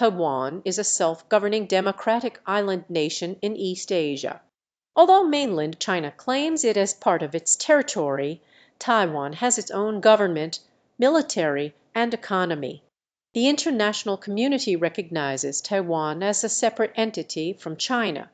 Taiwan is a self governing democratic island nation in East Asia. Although mainland China claims it as part of its territory, Taiwan has its own government, military, and economy. The international community recognizes Taiwan as a separate entity from China.